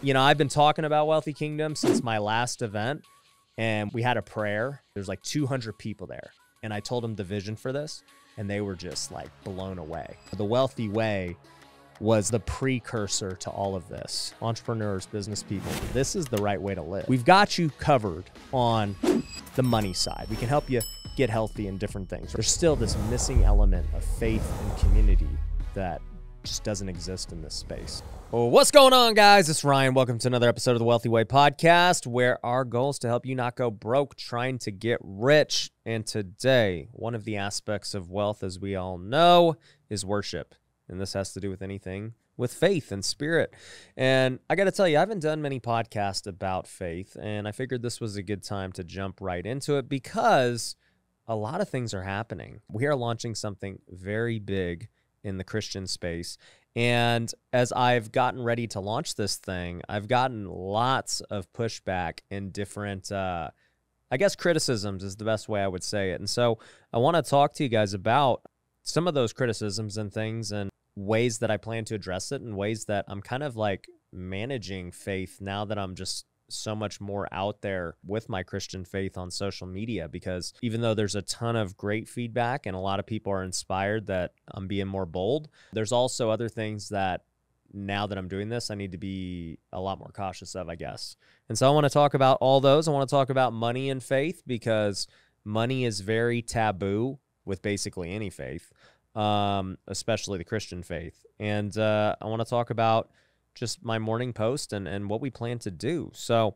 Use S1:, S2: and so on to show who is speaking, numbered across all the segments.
S1: You know, I've been talking about Wealthy Kingdom since my last event, and we had a prayer. There's like 200 people there, and I told them the vision for this, and they were just like blown away. The Wealthy Way was the precursor to all of this. Entrepreneurs, business people, this is the right way to live. We've got you covered on the money side. We can help you get healthy in different things. There's still this missing element of faith and community that just doesn't exist in this space. Well, what's going on, guys? It's Ryan. Welcome to another episode of the Wealthy Way podcast, where our goal is to help you not go broke trying to get rich. And today, one of the aspects of wealth, as we all know, is worship. And this has to do with anything with faith and spirit. And I got to tell you, I haven't done many podcasts about faith, and I figured this was a good time to jump right into it because a lot of things are happening. We are launching something very big in the Christian space. And as I've gotten ready to launch this thing, I've gotten lots of pushback and different, uh, I guess, criticisms is the best way I would say it. And so I want to talk to you guys about some of those criticisms and things and ways that I plan to address it and ways that I'm kind of like managing faith now that I'm just so much more out there with my Christian faith on social media because even though there's a ton of great feedback and a lot of people are inspired that I'm being more bold, there's also other things that now that I'm doing this, I need to be a lot more cautious of, I guess. And so I want to talk about all those. I want to talk about money and faith because money is very taboo with basically any faith, um, especially the Christian faith. And uh, I want to talk about just my morning post and, and what we plan to do. So,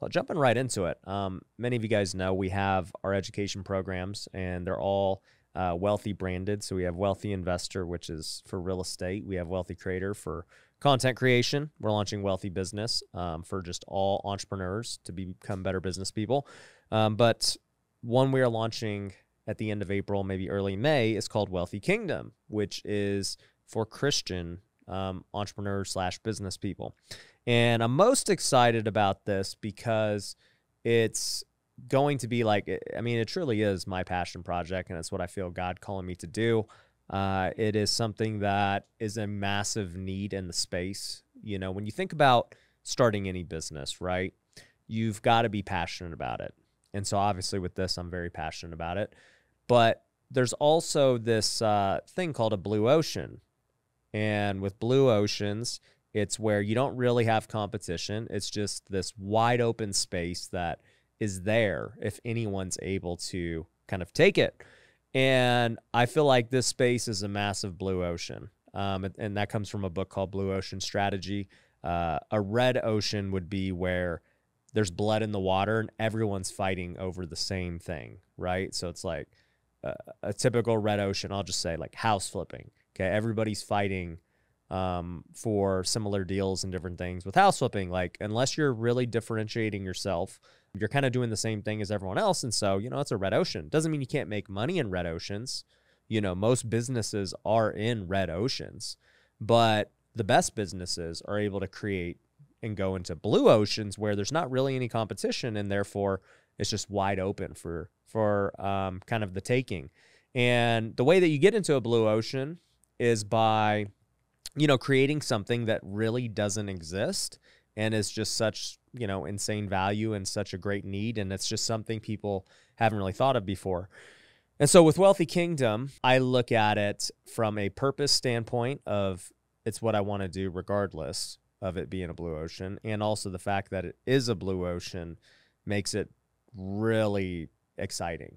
S1: well, jumping right into it, um, many of you guys know we have our education programs, and they're all uh, wealthy branded. So we have Wealthy Investor, which is for real estate. We have Wealthy Creator for content creation. We're launching Wealthy Business um, for just all entrepreneurs to become better business people. Um, but one we are launching at the end of April, maybe early May, is called Wealthy Kingdom, which is for Christian um, entrepreneurs slash business people. And I'm most excited about this because it's going to be like, I mean, it truly is my passion project, and it's what I feel God calling me to do. Uh, it is something that is a massive need in the space. You know, when you think about starting any business, right, you've got to be passionate about it. And so, obviously, with this, I'm very passionate about it. But there's also this uh, thing called a blue ocean, and with blue oceans, it's where you don't really have competition. It's just this wide open space that is there if anyone's able to kind of take it. And I feel like this space is a massive blue ocean. Um, and, and, that comes from a book called Blue Ocean Strategy. Uh, a red ocean would be where there's blood in the water and everyone's fighting over the same thing, right? So it's like a, a typical red ocean, I'll just say like house flipping. Okay, everybody's fighting um, for similar deals and different things. With house flipping, like unless you're really differentiating yourself, you're kind of doing the same thing as everyone else, and so you know it's a red ocean. Doesn't mean you can't make money in red oceans. You know, most businesses are in red oceans, but the best businesses are able to create and go into blue oceans where there's not really any competition, and therefore it's just wide open for for um, kind of the taking. And the way that you get into a blue ocean is by you know creating something that really doesn't exist and is just such you know insane value and such a great need and it's just something people haven't really thought of before. And so with wealthy kingdom i look at it from a purpose standpoint of it's what i want to do regardless of it being a blue ocean and also the fact that it is a blue ocean makes it really exciting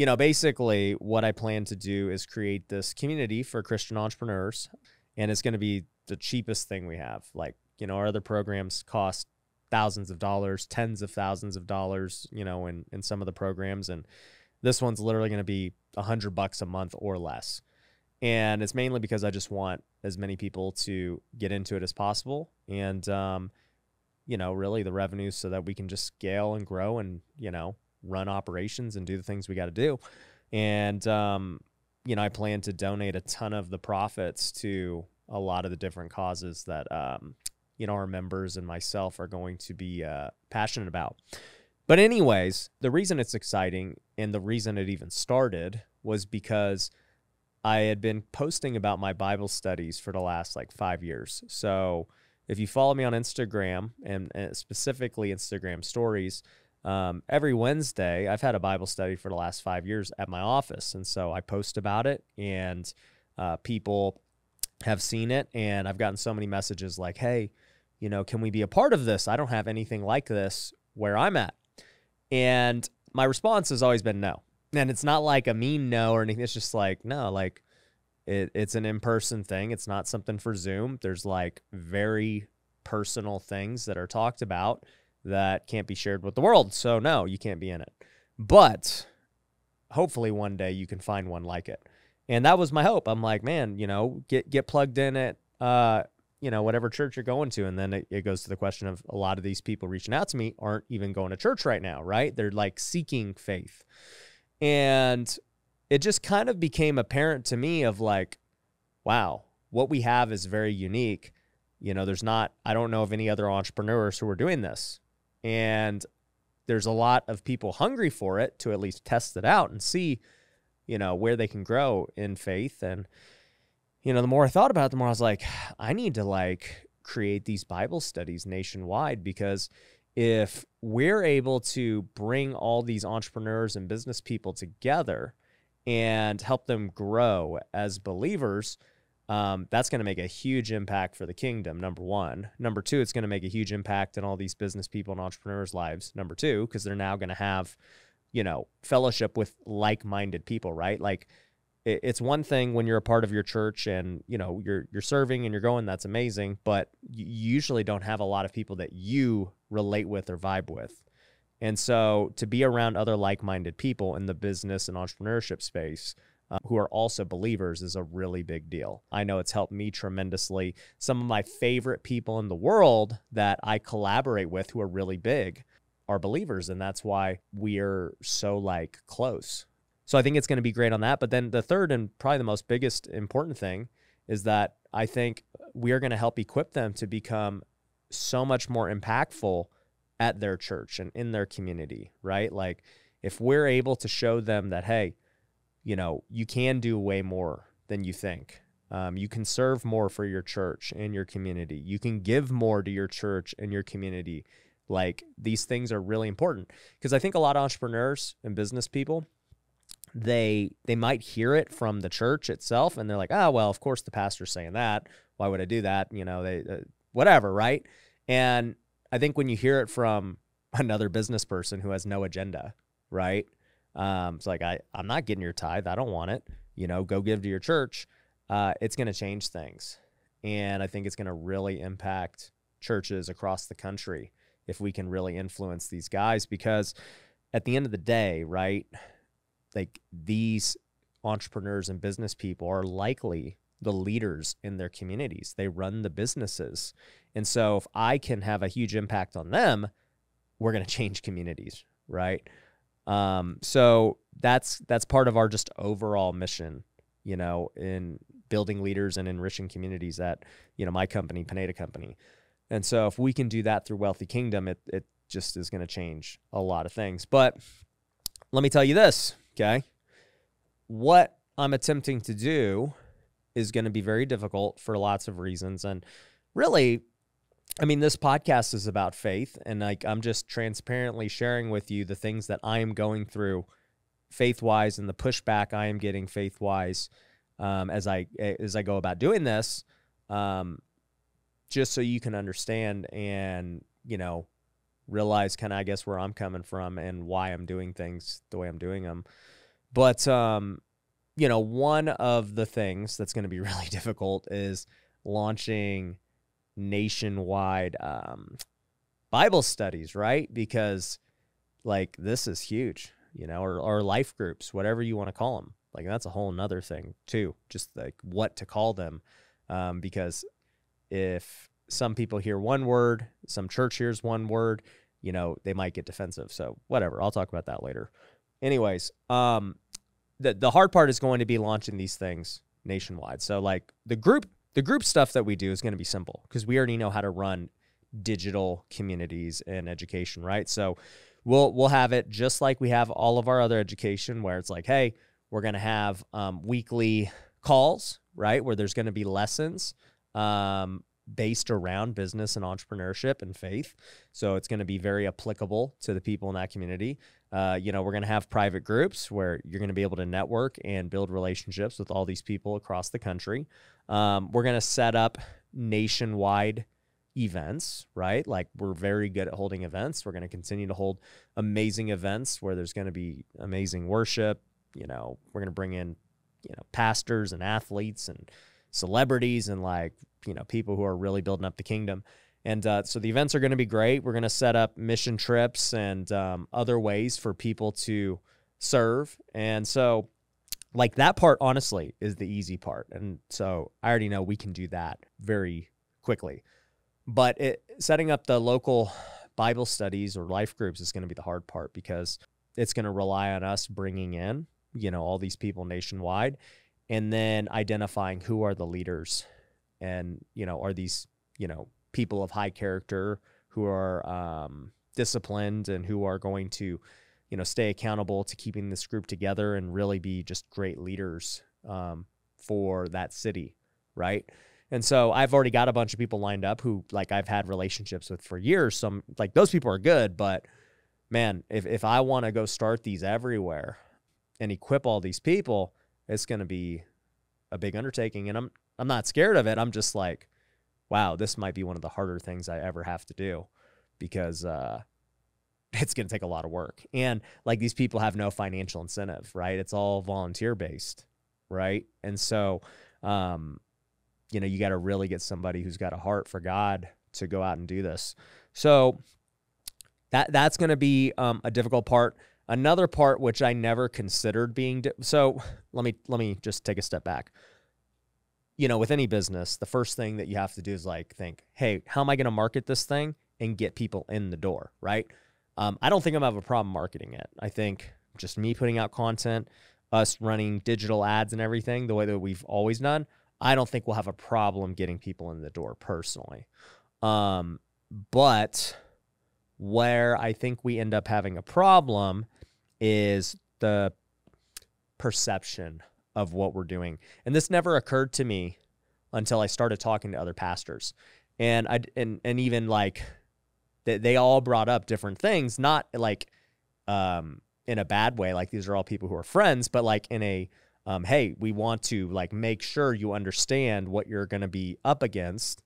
S1: you know, basically what I plan to do is create this community for Christian entrepreneurs, and it's going to be the cheapest thing we have. Like, you know, our other programs cost thousands of dollars, tens of thousands of dollars, you know, in, in some of the programs. And this one's literally going to be a hundred bucks a month or less. And it's mainly because I just want as many people to get into it as possible. And, um, you know, really the revenues so that we can just scale and grow and, you know, run operations and do the things we got to do. And, um, you know, I plan to donate a ton of the profits to a lot of the different causes that, um, you know, our members and myself are going to be uh, passionate about. But, anyways, the reason it's exciting and the reason it even started was because I had been posting about my Bible studies for the last like five years. So, if you follow me on Instagram and, and specifically Instagram stories, um, every Wednesday I've had a Bible study for the last five years at my office, and so I post about it, and uh, people have seen it, and I've gotten so many messages like, "Hey, you know, can we be a part of this? I don't have anything like this where I'm at," and my response has always been no, and it's not like a mean no or anything. It's just like no, like it, it's an in-person thing. It's not something for Zoom. There's like very personal things that are talked about that can't be shared with the world. So no, you can't be in it. But hopefully one day you can find one like it. And that was my hope. I'm like, man, you know, get get plugged in at uh, you know, whatever church you're going to. And then it, it goes to the question of a lot of these people reaching out to me aren't even going to church right now, right? They're like seeking faith. And it just kind of became apparent to me of like, wow, what we have is very unique. You know, there's not, I don't know of any other entrepreneurs who are doing this. And there's a lot of people hungry for it to at least test it out and see, you know, where they can grow in faith. And, you know, the more I thought about it, the more I was like, I need to like create these Bible studies nationwide because if we're able to bring all these entrepreneurs and business people together and help them grow as believers, um, that's going to make a huge impact for the kingdom. Number one. Number two, it's going to make a huge impact in all these business people and entrepreneurs' lives. Number two, because they're now going to have, you know, fellowship with like-minded people, right? Like, it's one thing when you're a part of your church and you know you're you're serving and you're going. That's amazing, but you usually don't have a lot of people that you relate with or vibe with. And so to be around other like-minded people in the business and entrepreneurship space uh, who are also believers is a really big deal. I know it's helped me tremendously. Some of my favorite people in the world that I collaborate with who are really big are believers, and that's why we are so like close. So I think it's going to be great on that. But then the third and probably the most biggest important thing is that I think we are going to help equip them to become so much more impactful at their church and in their community, right? Like if we're able to show them that, hey, you know, you can do way more than you think. Um, you can serve more for your church and your community. You can give more to your church and your community. Like these things are really important because I think a lot of entrepreneurs and business people, they they might hear it from the church itself and they're like, oh well, of course the pastor's saying that. Why would I do that? You know, they uh, whatever, right? And I think when you hear it from another business person who has no agenda, right? Um, it's like I I'm not getting your tithe. I don't want it. You know, go give to your church. Uh, it's going to change things, and I think it's going to really impact churches across the country if we can really influence these guys. Because at the end of the day, right, like these entrepreneurs and business people are likely the leaders in their communities. They run the businesses. And so if I can have a huge impact on them, we're going to change communities, right? Um, so that's that's part of our just overall mission, you know, in building leaders and enriching communities at, you know, my company, Pineda Company. And so if we can do that through Wealthy Kingdom, it it just is going to change a lot of things. But let me tell you this, okay? What I'm attempting to do is going to be very difficult for lots of reasons and really I mean, this podcast is about faith, and like I'm just transparently sharing with you the things that I am going through, faith wise, and the pushback I am getting faith wise um, as I as I go about doing this, um, just so you can understand and you know realize kind of I guess where I'm coming from and why I'm doing things the way I'm doing them. But um, you know, one of the things that's going to be really difficult is launching nationwide um, Bible studies, right? Because like this is huge, you know, or, or life groups, whatever you want to call them. Like that's a whole nother thing too, just like what to call them. Um, because if some people hear one word, some church hears one word, you know, they might get defensive. So whatever, I'll talk about that later. Anyways, um, the the hard part is going to be launching these things nationwide. So like the group the group stuff that we do is going to be simple because we already know how to run digital communities and education, right? So we'll we'll have it just like we have all of our other education, where it's like, hey, we're going to have um, weekly calls, right, where there's going to be lessons. Um, based around business and entrepreneurship and faith. So it's going to be very applicable to the people in that community. Uh, you know, we're going to have private groups where you're going to be able to network and build relationships with all these people across the country. Um, we're going to set up nationwide events, right? Like we're very good at holding events. We're going to continue to hold amazing events where there's going to be amazing worship. You know, we're going to bring in, you know, pastors and athletes and celebrities and like, you know, people who are really building up the kingdom. And uh, so the events are going to be great. We're going to set up mission trips and um, other ways for people to serve. And so, like, that part, honestly, is the easy part. And so I already know we can do that very quickly. But it, setting up the local Bible studies or life groups is going to be the hard part because it's going to rely on us bringing in, you know, all these people nationwide and then identifying who are the leaders and, you know, are these, you know, people of high character who are um, disciplined and who are going to, you know, stay accountable to keeping this group together and really be just great leaders um, for that city, right? And so I've already got a bunch of people lined up who like I've had relationships with for years. Some like those people are good, but man, if if I want to go start these everywhere and equip all these people, it's going to be a big undertaking and I'm I'm not scared of it. I'm just like wow, this might be one of the harder things I ever have to do because uh it's going to take a lot of work. And like these people have no financial incentive, right? It's all volunteer based, right? And so um you know, you got to really get somebody who's got a heart for God to go out and do this. So that that's going to be um, a difficult part. Another part which I never considered being so. Let me let me just take a step back. You know, with any business, the first thing that you have to do is like think, hey, how am I going to market this thing and get people in the door, right? Um, I don't think I'm gonna have a problem marketing it. I think just me putting out content, us running digital ads and everything the way that we've always done. I don't think we'll have a problem getting people in the door personally. Um, but where I think we end up having a problem is the perception of what we're doing. And this never occurred to me until I started talking to other pastors. And I and and even like they, they all brought up different things, not like um in a bad way, like these are all people who are friends, but like in a um, hey, we want to like make sure you understand what you're going to be up against,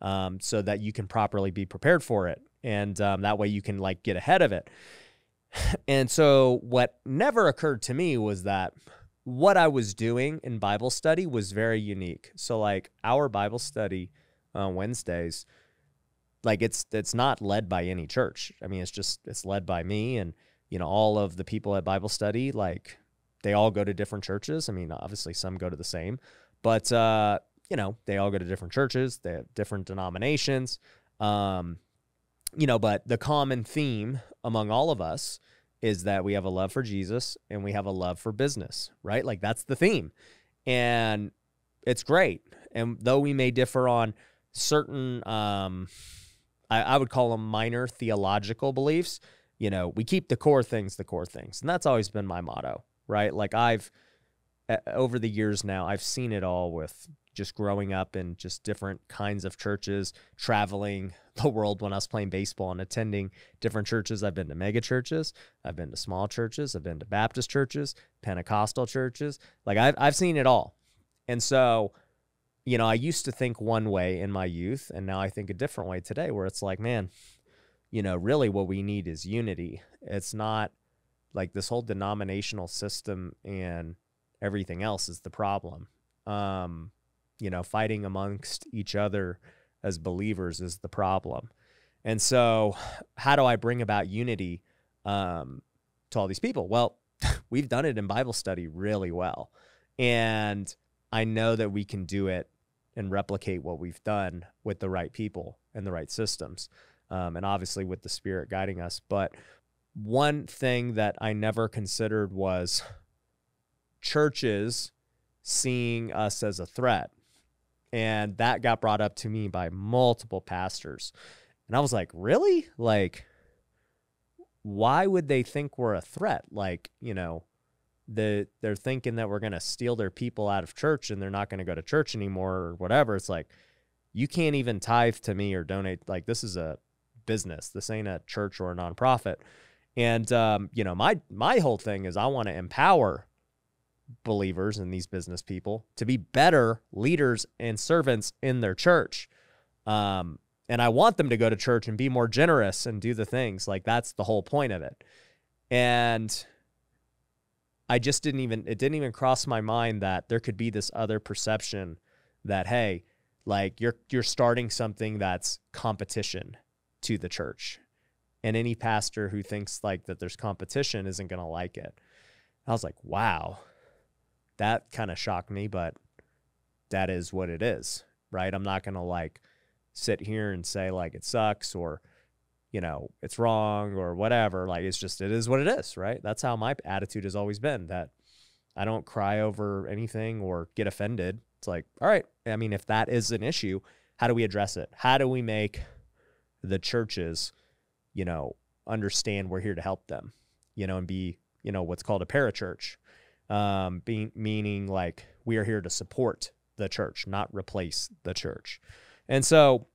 S1: um, so that you can properly be prepared for it, and um, that way you can like get ahead of it. And so, what never occurred to me was that what I was doing in Bible study was very unique. So, like our Bible study on Wednesdays, like it's it's not led by any church. I mean, it's just it's led by me and you know all of the people at Bible study. Like they all go to different churches. I mean, obviously some go to the same, but uh, you know, they all go to different churches. They have different denominations. Um, you know, but the common theme among all of us is that we have a love for Jesus and we have a love for business, right? Like that's the theme. And it's great. And though we may differ on certain um I, I would call them minor theological beliefs, you know, we keep the core things the core things. And that's always been my motto right? Like I've over the years now, I've seen it all with just growing up in just different kinds of churches, traveling the world when I was playing baseball and attending different churches. I've been to mega churches, I've been to small churches, I've been to Baptist churches, Pentecostal churches. Like I've I've seen it all. And so, you know, I used to think one way in my youth, and now I think a different way today, where it's like, man, you know, really what we need is unity. It's not like this whole denominational system and everything else is the problem. Um, you know, fighting amongst each other as believers is the problem. And so, how do I bring about unity um, to all these people? Well, we've done it in Bible study really well. And I know that we can do it and replicate what we've done with the right people and the right systems. Um, and obviously with the Spirit guiding us. But one thing that I never considered was churches seeing us as a threat. And that got brought up to me by multiple pastors. And I was like, really? Like, why would they think we're a threat? Like, you know, the, they're thinking that we're going to steal their people out of church and they're not going to go to church anymore or whatever. It's like, you can't even tithe to me or donate. Like this is a business. This ain't a church or a nonprofit. And um, you know, my my whole thing is I want to empower believers and these business people to be better leaders and servants in their church. Um, and I want them to go to church and be more generous and do the things like that's the whole point of it. And I just didn't even it didn't even cross my mind that there could be this other perception that hey, like you're you're starting something that's competition to the church. And any pastor who thinks like that there's competition isn't going to like it. I was like, wow, that kind of shocked me, but that is what it is, right? I'm not going to like sit here and say like it sucks or, you know, it's wrong or whatever. Like it's just, it is what it is, right? That's how my attitude has always been that I don't cry over anything or get offended. It's like, all right, I mean, if that is an issue, how do we address it? How do we make the churches, you know, understand we're here to help them, you know, and be, you know, what's called a parachurch, um, being meaning like we are here to support the church, not replace the church. And so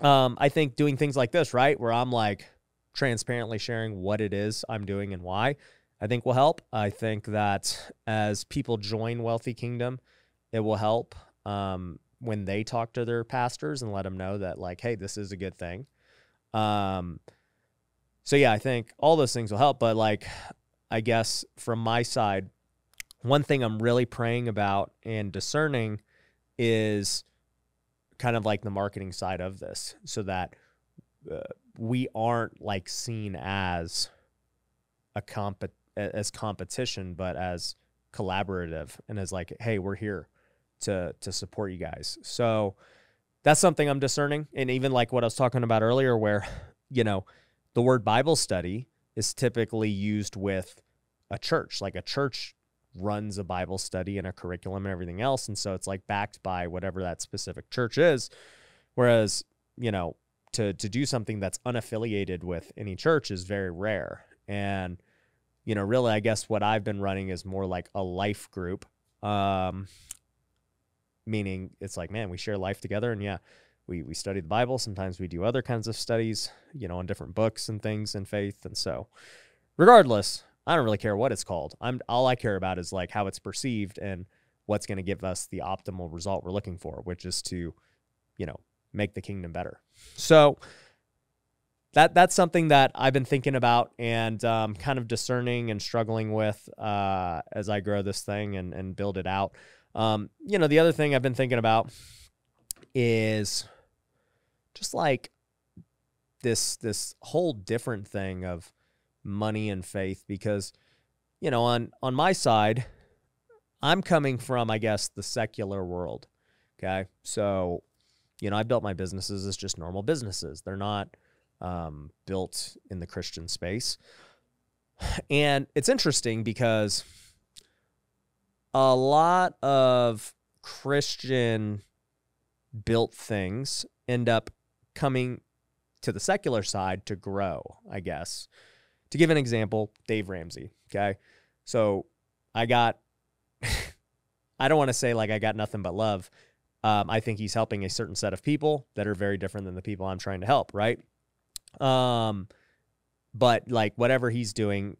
S1: um, I think doing things like this, right, where I'm like transparently sharing what it is I'm doing and why, I think will help. I think that as people join Wealthy Kingdom, it will help um, when they talk to their pastors and let them know that, like, hey, this is a good thing. Um, so yeah, I think all those things will help. But like, I guess from my side, one thing I'm really praying about and discerning is kind of like the marketing side of this so that uh, we aren't like seen as a comp as competition but as collaborative and as like hey we're here to to support you guys. So that's something i'm discerning. And even like what i was talking about earlier where you know the word bible study is typically used with a church like a church runs a Bible study and a curriculum and everything else. And so it's like backed by whatever that specific church is. Whereas, you know, to to do something that's unaffiliated with any church is very rare. And, you know, really I guess what I've been running is more like a life group. Um meaning it's like, man, we share life together and yeah, we we study the Bible. Sometimes we do other kinds of studies, you know, on different books and things in faith. And so regardless, I don't really care what it's called. I'm all I care about is like how it's perceived and what's going to give us the optimal result we're looking for, which is to, you know, make the kingdom better. So that that's something that I've been thinking about and um, kind of discerning and struggling with uh, as I grow this thing and and build it out. Um, you know, the other thing I've been thinking about is just like this this whole different thing of money and faith because you know on on my side i'm coming from i guess the secular world okay? So you know i built my businesses as just normal businesses. They're not um, built in the christian space. And it's interesting because a lot of christian built things end up coming to the secular side to grow i guess to give an example, Dave Ramsey. Okay. So I got, I don't want to say like I got nothing but love. Um, I think he's helping a certain set of people that are very different than the people I'm trying to help. Right. Um, but like whatever he's doing,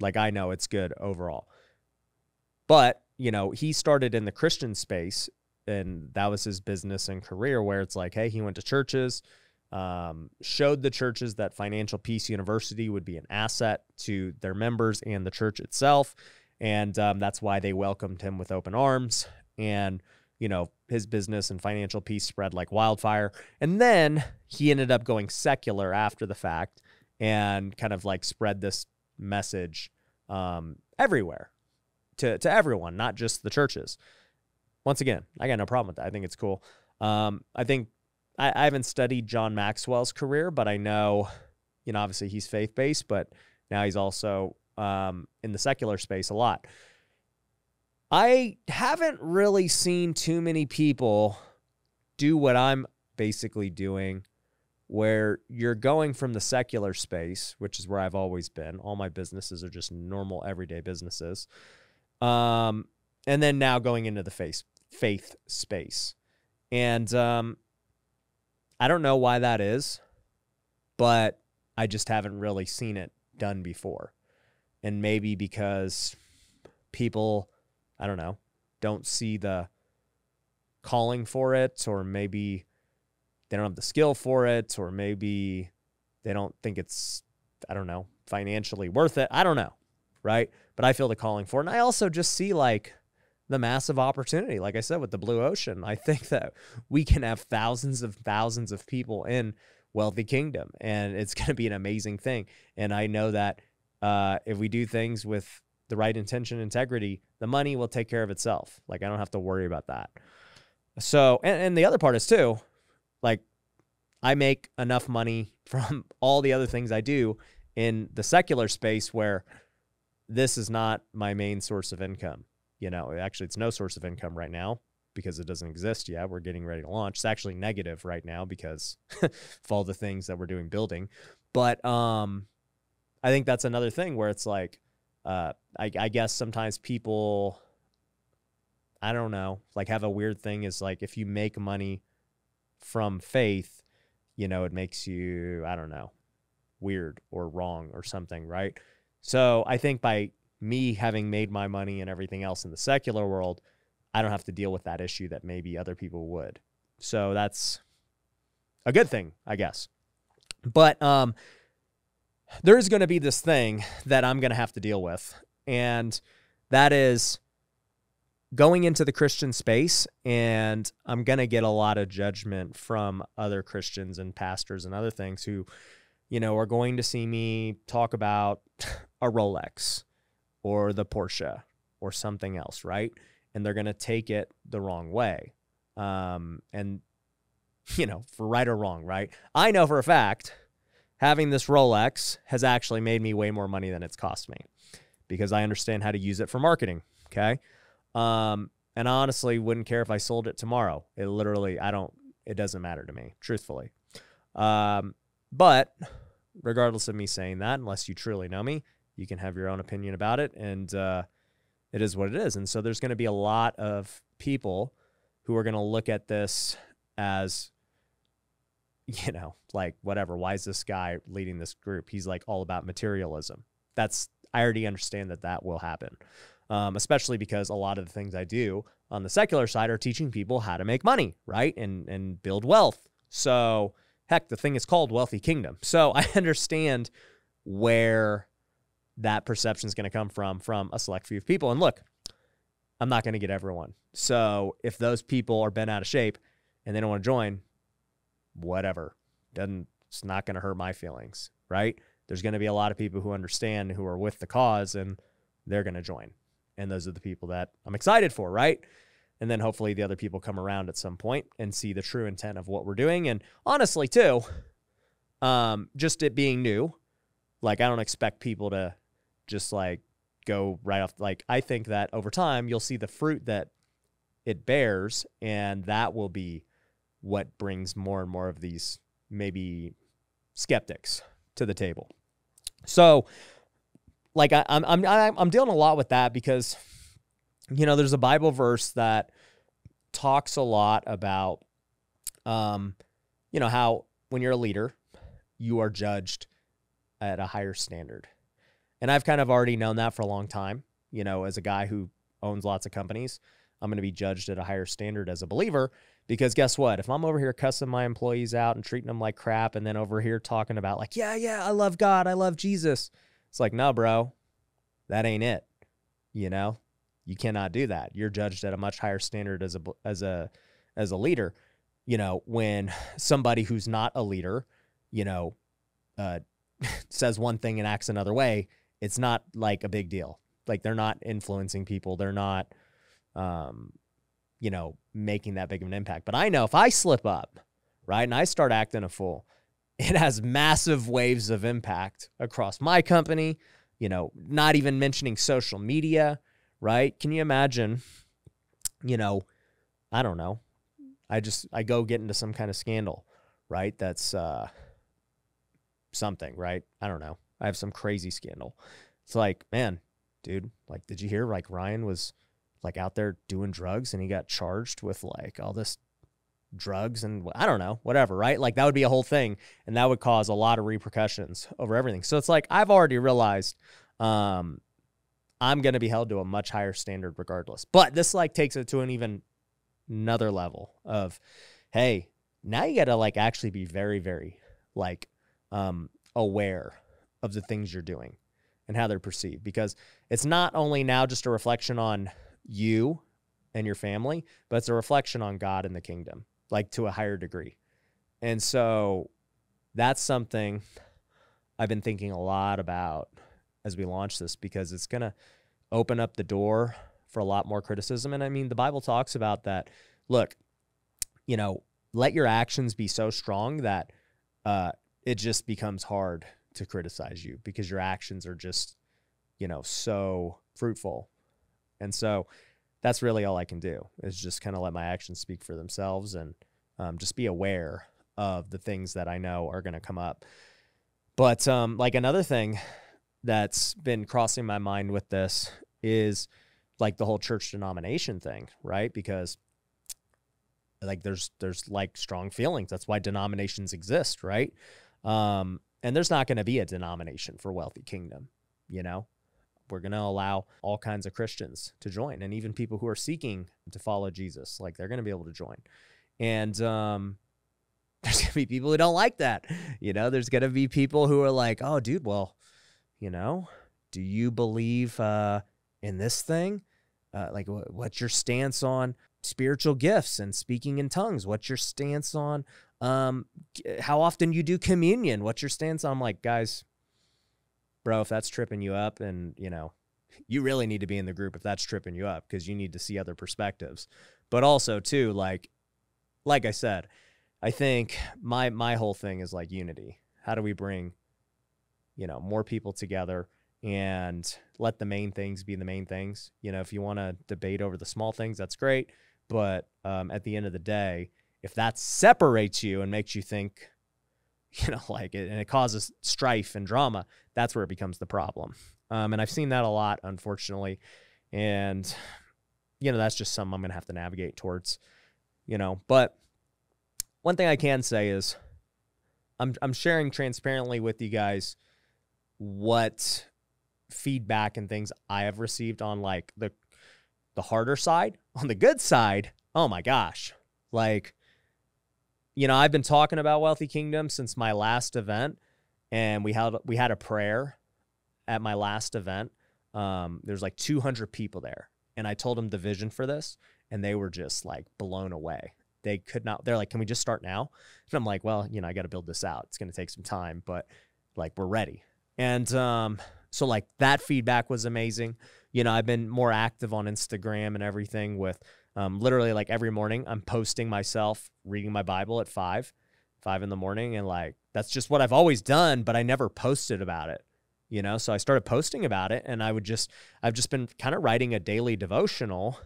S1: like I know it's good overall. But, you know, he started in the Christian space and that was his business and career where it's like, hey, he went to churches um, showed the churches that Financial Peace University would be an asset to their members and the church itself. And um, that's why they welcomed him with open arms. And, you know, his business and financial peace spread like wildfire. And then he ended up going secular after the fact and kind of like spread this message um, everywhere to, to everyone, not just the churches. Once again, I got no problem with that. I think it's cool. Um, I think I, I haven't studied John Maxwell's career, but I know, you know, obviously he's faith based, but now he's also um, in the secular space a lot. I haven't really seen too many people do what I'm basically doing, where you're going from the secular space, which is where I've always been. All my businesses are just normal, everyday businesses. Um, and then now going into the faith faith space. And um, I don't know why that is, but I just haven't really seen it done before. And maybe because people, I don't know, don't see the calling for it, or maybe they don't have the skill for it, or maybe they don't think it's, I don't know, financially worth it. I don't know. Right. But I feel the calling for it. And I also just see like the massive opportunity. Like I said, with the blue ocean, I think that we can have thousands of thousands of people in wealthy kingdom and it's going to be an amazing thing. And I know that uh, if we do things with the right intention, integrity, the money will take care of itself. Like I don't have to worry about that. So, and, and the other part is too, like I make enough money from all the other things I do in the secular space where this is not my main source of income. You know, actually, it's no source of income right now because it doesn't exist yet. We're getting ready to launch. It's actually negative right now because of all the things that we're doing building. But um, I think that's another thing where it's like, uh, I, I guess sometimes people, I don't know, like have a weird thing is like if you make money from faith, you know, it makes you, I don't know, weird or wrong or something, right? So I think by me having made my money and everything else in the secular world, I don't have to deal with that issue that maybe other people would. So that's a good thing, I guess. But um, there is going to be this thing that I'm going to have to deal with, and that is going into the Christian space, and I'm going to get a lot of judgment from other Christians and pastors and other things who, you know, are going to see me talk about a Rolex or the Porsche or something else, right? And they're going to take it the wrong way. Um, and, you know, for right or wrong, right? I know for a fact having this Rolex has actually made me way more money than it's cost me because I understand how to use it for marketing. Okay. Um, and I honestly wouldn't care if I sold it tomorrow. It literally, I don't, it doesn't matter to me, truthfully. Um, but regardless of me saying that, unless you truly know me, you can have your own opinion about it. And uh, it is what it is. And so there's going to be a lot of people who are going to look at this as, you know, like whatever. Why is this guy leading this group? He's like all about materialism. That's, I already understand that that will happen. Um, especially because a lot of the things I do on the secular side are teaching people how to make money, right? And and build wealth. So heck, the thing is called wealthy kingdom. So I understand where that perception is going to come from from a select few people. And look, I'm not going to get everyone. So if those people are bent out of shape and they don't want to join, whatever. Doesn't it's not going to hurt my feelings, right? There's going to be a lot of people who understand who are with the cause and they're going to join. And those are the people that I'm excited for, right? And then hopefully the other people come around at some point and see the true intent of what we're doing. And honestly, too, um, just it being new, like I don't expect people to just like go right off. Like I think that over time you'll see the fruit that it bears, and that will be what brings more and more of these maybe skeptics to the table. So, like I, I'm I'm I'm dealing a lot with that because you know there's a Bible verse that talks a lot about um you know how when you're a leader you are judged at a higher standard and I've kind of already known that for a long time. You know, as a guy who owns lots of companies, I'm going to be judged at a higher standard as a believer because guess what? If I'm over here cussing my employees out and treating them like crap, and then over here talking about, like, yeah, yeah, I love God, I love Jesus, it's like, no, bro, that ain't it. You know, you cannot do that. You're judged at a much higher standard as a as a as a leader. You know, when somebody who's not a leader, you know, uh, says one thing and acts another way, it's not like a big deal. Like they're not influencing people. They're not, um, you know, making that big of an impact. But I know if I slip up, right, and I start acting a fool, it has massive waves of impact across my company. You know, not even mentioning social media, right? Can you imagine? You know, I don't know. I just I go get into some kind of scandal, right? That's uh, something, right? I don't know. I have some crazy scandal. It's like, man, dude, like, did you hear like Ryan was like out there doing drugs and he got charged with like all this drugs and I don't know, whatever, right? Like that would be a whole thing and that would cause a lot of repercussions over everything. So it's like I've already realized um I'm going to be held to a much higher standard regardless. But this like takes it to an even another level of hey, now you got to like actually be very very like um aware of the things you're doing and how they're perceived because it's not only now just a reflection on you and your family, but it's a reflection on God and the kingdom, like to a higher degree. And so that's something I've been thinking a lot about as we launch this because it's going to open up the door for a lot more criticism. And I mean, the Bible talks about that. Look, you know, let your actions be so strong that uh, it just becomes hard to criticize you because your actions are just, you know, so fruitful. And so that's really all I can do is just kind of let my actions speak for themselves and um, just be aware of the things that I know are going to come up. But um, like another thing that's been crossing my mind with this is like the whole church denomination thing, right? Because like there's there's like strong feelings. That's why denominations exist, right? Um, and there's not going to be a denomination for Wealthy Kingdom, you know? We're going to allow all kinds of Christians to join and even people who are seeking to follow Jesus, like they're going to be able to join. And um, there's going to be people who don't like that. You know, there's going to be people who are like, oh, dude, well, you know, do you believe uh, in this thing? Uh, like, what's your stance on spiritual gifts and speaking in tongues? What's your stance on um, how often you do communion? What's your stance on? Like, guys, bro, if that's tripping you up and, you know, you really need to be in the group if that's tripping you up because you need to see other perspectives. But also too, like like I said, I think my my whole thing is like unity. How do we bring you know, more people together and let the main things be the main things? You know, if you want to debate over the small things, that's great, but um, at the end of the day, if that separates you and makes you think you know, like it, and it causes strife and drama, that's where it becomes the problem. Um, and I've seen that a lot, unfortunately. And, you know, that's just something I'm going to have to navigate towards, you know. But one thing I can say is I'm, I'm sharing transparently with you guys what feedback and things I have received on like the the harder side. On the good side, oh my gosh. Like you know, I've been talking about Wealthy Kingdom since my last event, and we had we had a prayer at my last event. Um, there's like 200 people there, and I told them the vision for this, and they were just like blown away. They could not. They're like, "Can we just start now?" And I'm like, "Well, you know, I got to build this out. It's going to take some time, but like we're ready." And um, so like that feedback was amazing. You know, I've been more active on Instagram and everything with um, literally, like every morning, I'm posting myself reading my Bible at five, five in the morning, and like that's just what I've always done, but I never posted about it. You know, so I started posting about it, and I would just, I've just been kind of writing a daily devotional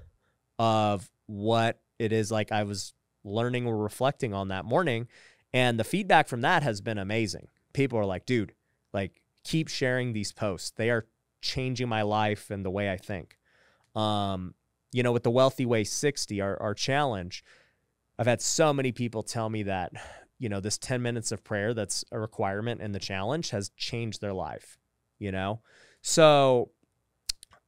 S1: of what it is like I was learning or reflecting on that morning, and the feedback from that has been amazing. People are like, dude, like keep sharing these posts. They are changing my life and the way I think. Um, you know, with the Wealthy Way 60, our, our challenge, I've had so many people tell me that, you know, this 10 minutes of prayer that's a requirement in the challenge has changed their life, you know? So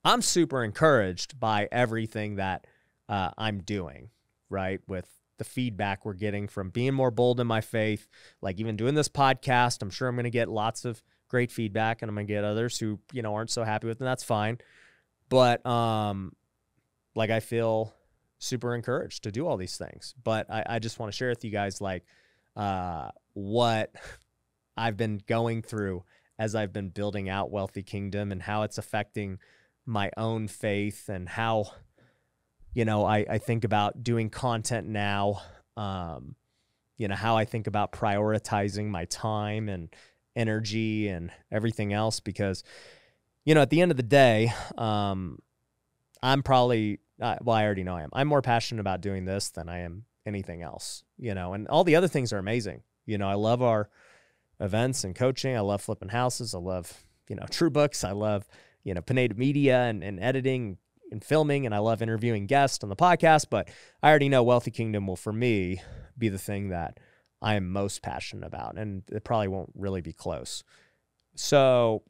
S1: I'm super encouraged by everything that uh, I'm doing, right? With the feedback we're getting from being more bold in my faith, like even doing this podcast, I'm sure I'm going to get lots of great feedback and I'm to get others who, you know, aren't so happy with it. And that's fine. But um, like I feel super encouraged to do all these things. But I, I just want to share with you guys like uh, what I've been going through as I've been building out Wealthy Kingdom and how it's affecting my own faith and how, you know, I, I think about doing content now. Um, you know, how I think about prioritizing my time and energy and everything else because, you know, at the end of the day, um, I'm probably uh, well, I already know I am. I'm more passionate about doing this than I am anything else, you know, and all the other things are amazing. You know, I love our events and coaching. I love flipping houses. I love, you know, true books. I love, you know, Pineda Media and, and editing and filming. And I love interviewing guests on the podcast. But I already know Wealthy Kingdom will, for me, be the thing that I am most passionate about. And it probably won't really be close. So,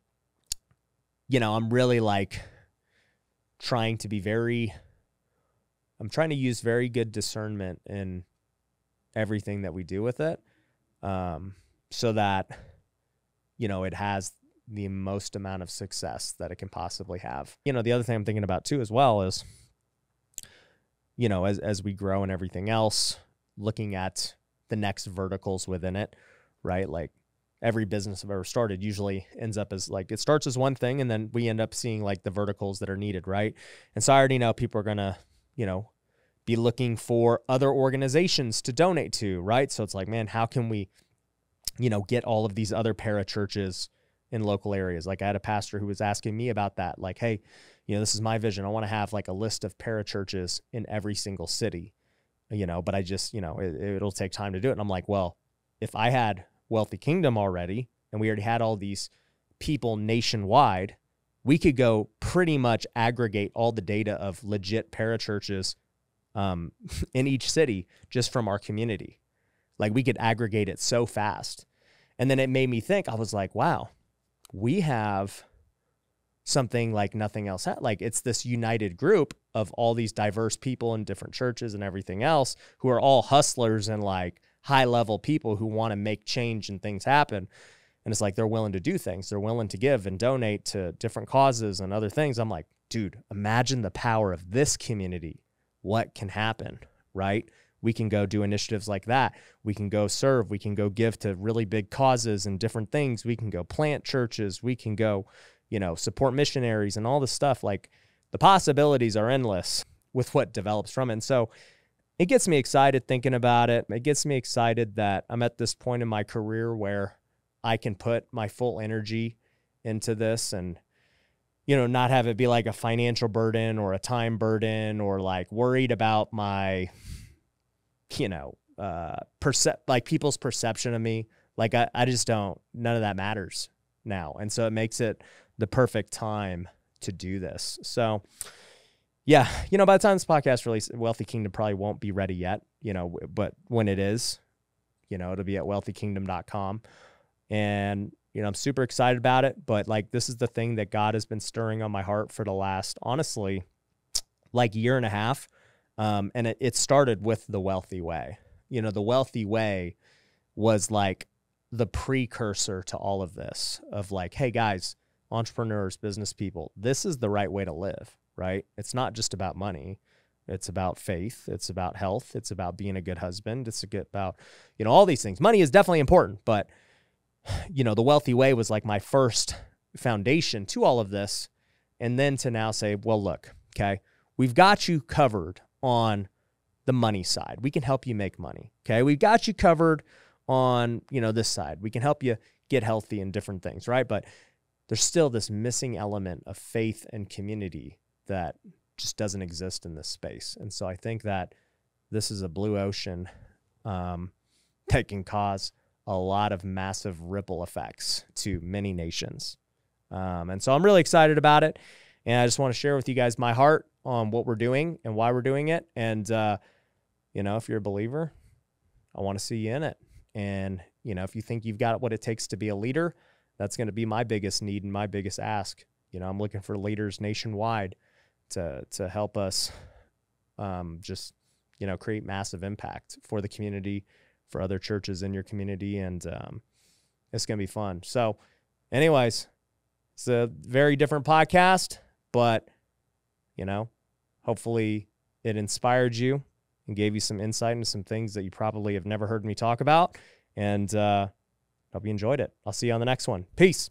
S1: you know, I'm really like trying to be very, I'm trying to use very good discernment in everything that we do with it um, so that, you know, it has the most amount of success that it can possibly have. You know, the other thing I'm thinking about too as well is, you know, as as we grow and everything else, looking at the next verticals within it, right? Like every business I've ever started usually ends up as like it starts as one thing and then we end up seeing like the verticals that are needed, right? And so I already know people are gonna, you know, be looking for other organizations to donate to, right? So it's like, man, how can we, you know, get all of these other para churches in local areas? Like I had a pastor who was asking me about that, like, hey, you know, this is my vision. I want to have like a list of para churches in every single city, you know, but I just, you know, it, it'll take time to do it. And I'm like, well, if I had Wealthy Kingdom already and we already had all these people nationwide, we could go pretty much aggregate all the data of legit para churches um, in each city just from our community. Like we could aggregate it so fast. And then it made me think, I was like, wow, we have something like nothing else had. Like it's this united group of all these diverse people in different churches and everything else who are all hustlers and like high level people who want to make change and things happen. And it's like they're willing to do things. They're willing to give and donate to different causes and other things. I'm like, dude, imagine the power of this community what can happen, right? We can go do initiatives like that. We can go serve. We can go give to really big causes and different things. We can go plant churches. We can go, you know, support missionaries and all this stuff. Like the possibilities are endless with what develops from it. And so it gets me excited thinking about it. It gets me excited that I'm at this point in my career where I can put my full energy into this and you know, not have it be like a financial burden or a time burden or like worried about my, you know, uh, percep like people's perception of me. Like I, I just don't, none of that matters now. And so it makes it the perfect time to do this. So, yeah, you know, by the time this podcast releases, Wealthy Kingdom probably won't be ready yet, you know, but when it is, you know, it'll be at wealthykingdom.com. And you know, I'm super excited about it, but like this is the thing that God has been stirring on my heart for the last, honestly, like year and a half. Um, and it, it started with the wealthy way. You know, the wealthy way was like the precursor to all of this of like, hey guys, entrepreneurs, business people, this is the right way to live, right? It's not just about money. It's about faith. It's about health. It's about being a good husband. It's about, you know, all these things. Money is definitely important, but you know, the wealthy way was like my first foundation to all of this. And then to now say, well, look, okay, we've got you covered on the money side. We can help you make money. Okay. We've got you covered on, you know, this side. We can help you get healthy and different things, right? But there's still this missing element of faith and community that just doesn't exist in this space. And so I think that this is a blue ocean um, that can cause a lot of massive ripple effects to many nations. Um, and so I'm really excited about it. And I just want to share with you guys my heart on what we're doing and why we're doing it. And, uh, you know, if you're a believer, I want to see you in it. And, you know, if you think you've got what it takes to be a leader, that's going to be my biggest need and my biggest ask. You know, I'm looking for leaders nationwide to, to help us um, just, you know, create massive impact for the community, for other churches in your community, and um, it's gonna be fun. So, anyways, it's a very different podcast, but you know, hopefully it inspired you and gave you some insight into some things that you probably have never heard me talk about. And uh, hope you enjoyed it. I'll see you on the next one. Peace.